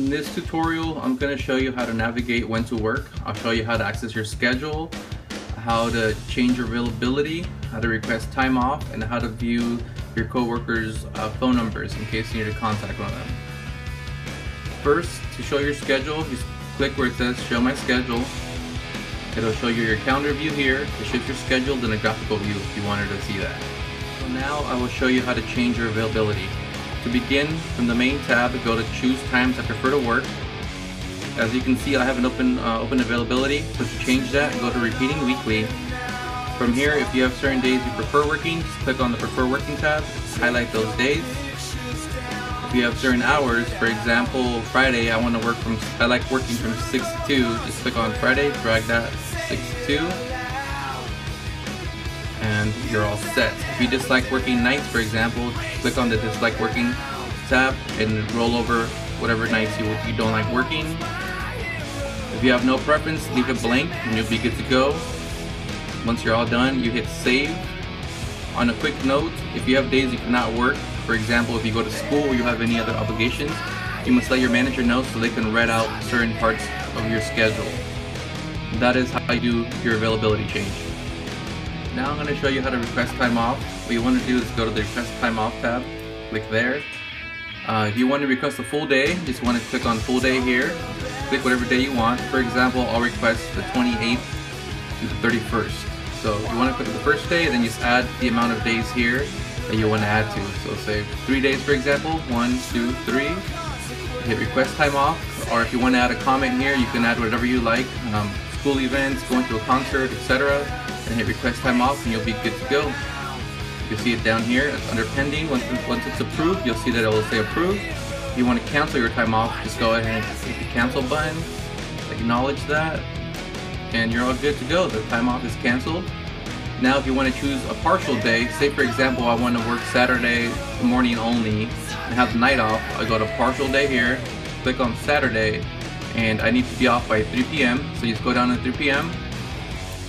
In this tutorial, I'm going to show you how to navigate WhenToWork. I'll show you how to access your schedule, how to change your availability, how to request time off, and how to view your coworkers' uh, phone numbers in case you need to contact one of them. First, to show your schedule, you click where it says show my schedule. It'll show you your calendar view here. It shows your schedule in a graphical view if you wanted to see that. So now I will show you how to change your availability. To begin, from the main tab, go to choose times I prefer to work. As you can see, I have an open uh, open availability, so to change that, go to repeating weekly. From here, if you have certain days you prefer working, just click on the prefer working tab, highlight those days. If you have certain hours, for example, Friday, I want to work from, I like working from 6 to 2, just click on Friday, drag that 6 to 2, and you're all set. If you dislike working nights, for example, click on the dislike working tab and roll over whatever nights you, you don't like working. If you have no preference, leave it blank and you'll be good to go. Once you're all done, you hit save. On a quick note, if you have days you cannot work, for example, if you go to school or you have any other obligations, you must let your manager know so they can read out certain parts of your schedule. That is how you do your availability change. Now I'm going to show you how to request time off. What you want to do is go to the request time off tab, click there. Uh, if you want to request a full day, just want to click on full day here. Click whatever day you want. For example, I'll request the 28th to the 31st. So you want to click the first day, then just add the amount of days here that you want to add to. So say three days for example, one, two, three. Hit request time off, or if you want to add a comment here, you can add whatever you like. Um, school events, going to a concert, etc and hit request time off and you'll be good to go. You'll see it down here it's under pending. Once it's, once it's approved, you'll see that it will say approved. If you want to cancel your time off, just go ahead and hit the cancel button, acknowledge that, and you're all good to go. The time off is canceled. Now if you want to choose a partial day, say for example I want to work Saturday morning only and have the night off, I go to partial day here, click on Saturday, and I need to be off by 3 p.m. So you just go down to 3 p.m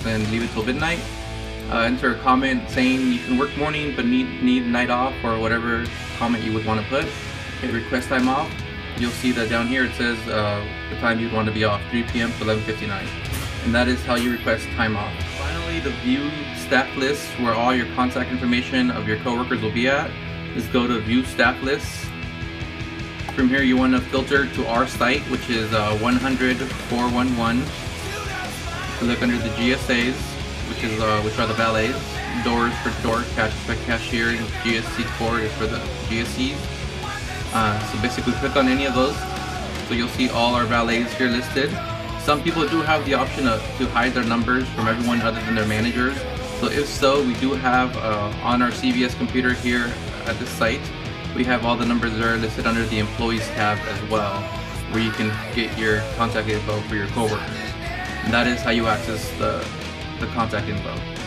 and leave it till midnight. Uh, enter a comment saying you can work morning but need need night off or whatever comment you would want to put. Hit request time off. You'll see that down here it says uh, the time you'd want to be off, 3 p.m. to 11.59. And that is how you request time off. Finally, the view staff list where all your contact information of your coworkers will be at. is go to view staff lists. From here you want to filter to our site which is uh, 100 411 to look under the GSAs, which is uh, which are the valets. Doors for door, cash for cashier, and GSC core is for the GSCs. Uh, so basically click on any of those. So you'll see all our valets here listed. Some people do have the option of, to hide their numbers from everyone other than their managers. So if so, we do have uh, on our CVS computer here at this site, we have all the numbers that are listed under the employees tab as well, where you can get your contact info for your coworkers. And that is how you access the, the contact info.